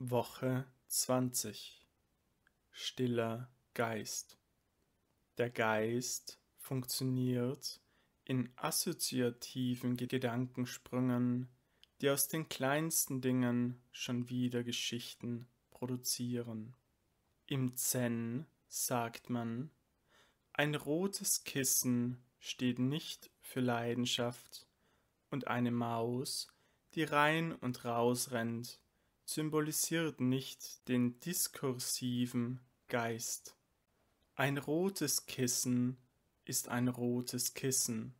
Woche 20 Stiller Geist Der Geist funktioniert in assoziativen Gedankensprüngen, die aus den kleinsten Dingen schon wieder Geschichten produzieren. Im Zen sagt man, ein rotes Kissen steht nicht für Leidenschaft und eine Maus, die rein und raus rennt, symbolisiert nicht den diskursiven Geist. Ein rotes Kissen ist ein rotes Kissen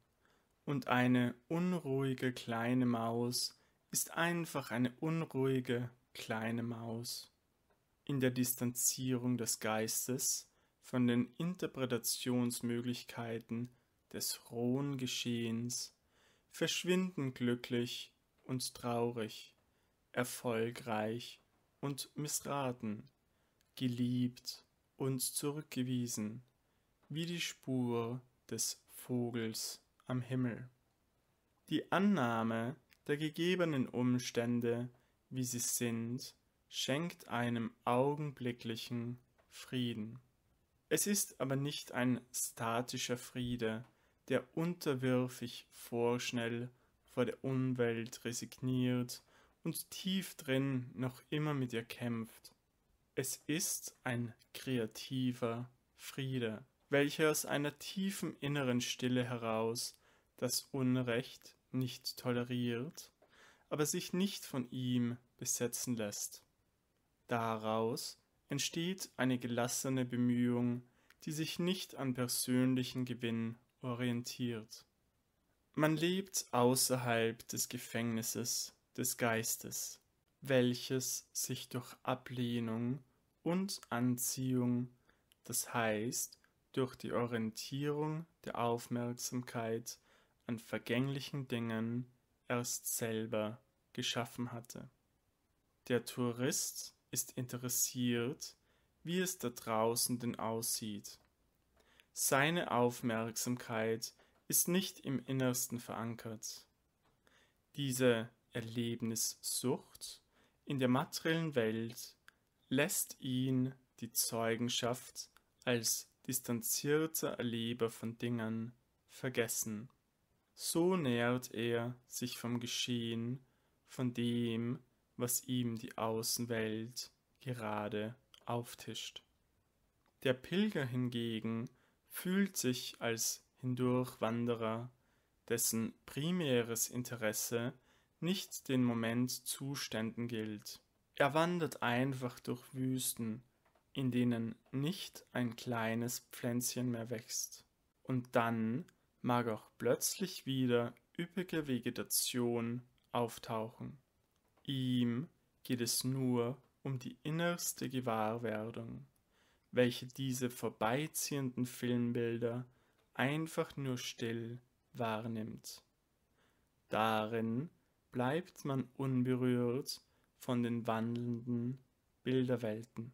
und eine unruhige kleine Maus ist einfach eine unruhige kleine Maus. In der Distanzierung des Geistes von den Interpretationsmöglichkeiten des rohen Geschehens, verschwinden glücklich und traurig, erfolgreich und missraten, geliebt und zurückgewiesen, wie die Spur des Vogels am Himmel. Die Annahme der gegebenen Umstände, wie sie sind, schenkt einem augenblicklichen Frieden. Es ist aber nicht ein statischer Friede, der unterwürfig vorschnell vor der Umwelt resigniert und tief drin noch immer mit ihr kämpft. Es ist ein kreativer Friede, welcher aus einer tiefen inneren Stille heraus das Unrecht nicht toleriert, aber sich nicht von ihm besetzen lässt. Daraus entsteht eine gelassene Bemühung, die sich nicht an persönlichen Gewinn orientiert. Man lebt außerhalb des Gefängnisses des Geistes, welches sich durch Ablehnung und Anziehung, das heißt durch die Orientierung der Aufmerksamkeit an vergänglichen Dingen erst selber geschaffen hatte. Der Tourist ist interessiert, wie es da draußen denn aussieht. Seine Aufmerksamkeit ist nicht im Innersten verankert. Diese Erlebnissucht in der materiellen Welt lässt ihn die Zeugenschaft als distanzierter Erleber von Dingen vergessen. So nähert er sich vom Geschehen, von dem, was ihm die Außenwelt gerade auftischt. Der Pilger hingegen fühlt sich als Hindurchwanderer, dessen primäres Interesse nicht den Momentzuständen gilt. Er wandert einfach durch Wüsten, in denen nicht ein kleines Pflänzchen mehr wächst. Und dann mag auch plötzlich wieder üppige Vegetation auftauchen. Ihm geht es nur um die innerste Gewahrwerdung, welche diese vorbeiziehenden Filmbilder einfach nur still wahrnimmt. Darin bleibt man unberührt von den wandelnden Bilderwelten.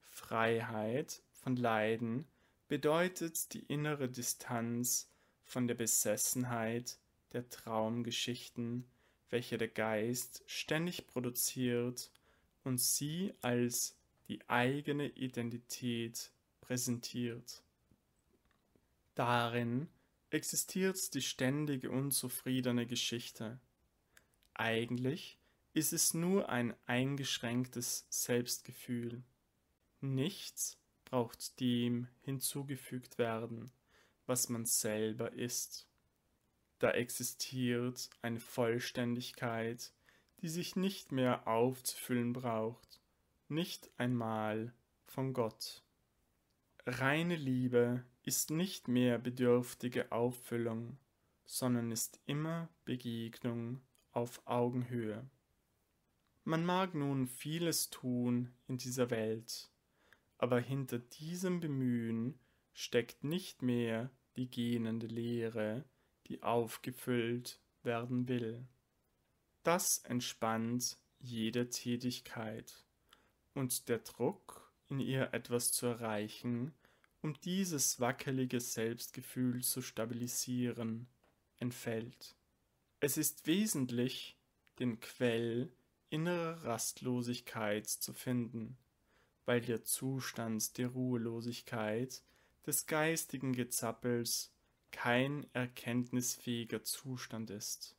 Freiheit von Leiden bedeutet die innere Distanz von der Besessenheit der Traumgeschichten welche der Geist ständig produziert und sie als die eigene Identität präsentiert. Darin existiert die ständige unzufriedene Geschichte. Eigentlich ist es nur ein eingeschränktes Selbstgefühl. Nichts braucht dem hinzugefügt werden, was man selber ist. Da existiert eine Vollständigkeit, die sich nicht mehr aufzufüllen braucht, nicht einmal von Gott. Reine Liebe ist nicht mehr bedürftige Auffüllung, sondern ist immer Begegnung auf Augenhöhe. Man mag nun vieles tun in dieser Welt, aber hinter diesem Bemühen steckt nicht mehr die gähnende Lehre, die aufgefüllt werden will. Das entspannt jede Tätigkeit und der Druck, in ihr etwas zu erreichen, um dieses wackelige Selbstgefühl zu stabilisieren, entfällt. Es ist wesentlich, den Quell innere Rastlosigkeit zu finden, weil der Zustand der Ruhelosigkeit, des geistigen Gezappels kein erkenntnisfähiger Zustand ist.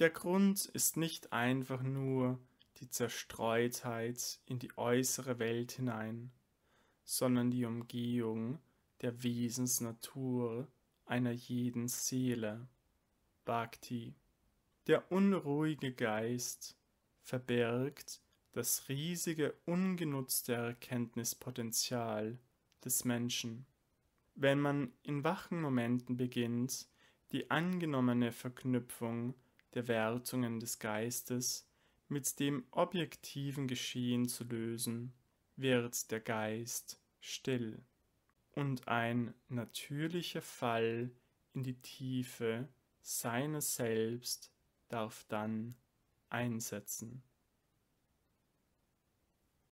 Der Grund ist nicht einfach nur die Zerstreutheit in die äußere Welt hinein, sondern die Umgehung der Wesensnatur einer jeden Seele, Bhakti. Der unruhige Geist verbirgt das riesige ungenutzte Erkenntnispotenzial des Menschen. Wenn man in wachen Momenten beginnt, die angenommene Verknüpfung der Wertungen des Geistes mit dem objektiven Geschehen zu lösen, wird der Geist still und ein natürlicher Fall in die Tiefe seines Selbst darf dann einsetzen.